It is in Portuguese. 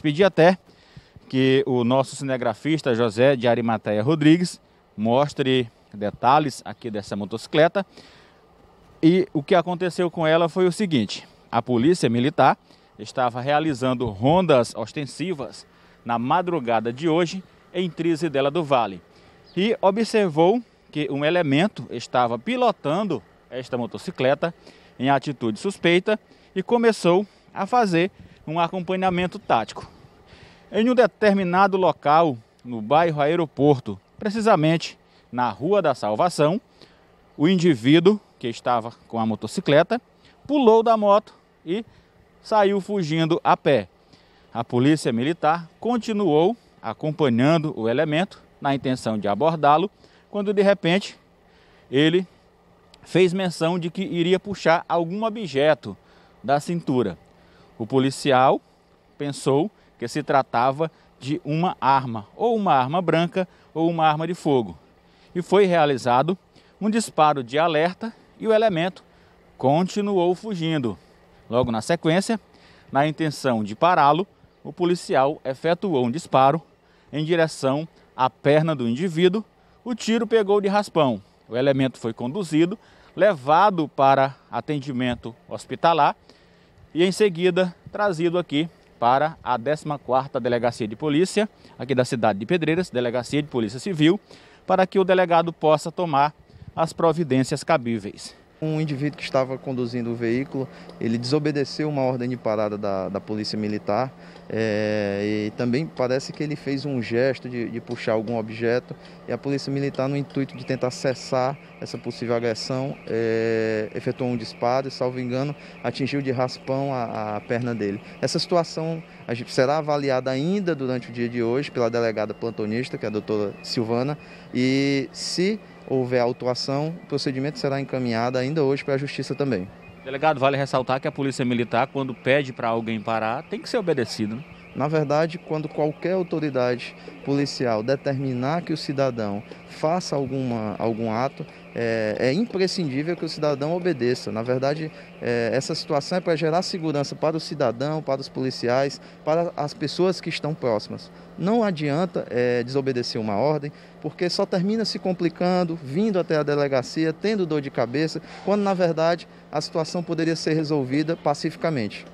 pedir até que o nosso cinegrafista José de Arimateia Rodrigues mostre detalhes aqui dessa motocicleta. E o que aconteceu com ela foi o seguinte: a polícia militar estava realizando rondas ostensivas na madrugada de hoje em Trizidela do Vale e observou que um elemento estava pilotando esta motocicleta em atitude suspeita e começou a fazer um acompanhamento tático. Em um determinado local, no bairro Aeroporto, precisamente na Rua da Salvação, o indivíduo que estava com a motocicleta pulou da moto e saiu fugindo a pé. A polícia militar continuou acompanhando o elemento na intenção de abordá-lo, quando de repente ele fez menção de que iria puxar algum objeto da cintura. O policial pensou que se tratava de uma arma, ou uma arma branca ou uma arma de fogo. E foi realizado um disparo de alerta e o elemento continuou fugindo. Logo na sequência, na intenção de pará-lo, o policial efetuou um disparo em direção à perna do indivíduo. O tiro pegou de raspão. O elemento foi conduzido levado para atendimento hospitalar e em seguida trazido aqui para a 14ª Delegacia de Polícia, aqui da cidade de Pedreiras, Delegacia de Polícia Civil, para que o delegado possa tomar as providências cabíveis. Um indivíduo que estava conduzindo o veículo, ele desobedeceu uma ordem de parada da, da polícia militar é, e também parece que ele fez um gesto de, de, puxar algum objeto e a polícia militar, no intuito de tentar cessar essa possível agressão, é, efetuou um disparo e, salvo engano, atingiu de raspão a, a perna dele. Essa situação será avaliada ainda durante o dia de hoje pela delegada plantonista, que é a doutora Silvana, e se houver autuação, o procedimento será encaminhado ainda hoje para a Justiça também. Delegado, vale ressaltar que a Polícia Militar, quando pede para alguém parar, tem que ser obedecido. Né? Na verdade, quando qualquer autoridade policial determinar que o cidadão faça alguma, algum ato, é, é imprescindível que o cidadão obedeça. Na verdade, é, essa situação é para gerar segurança para o cidadão, para os policiais, para as pessoas que estão próximas. Não adianta é, desobedecer uma ordem, porque só termina se complicando, vindo até a delegacia, tendo dor de cabeça, quando na verdade a situação poderia ser resolvida pacificamente.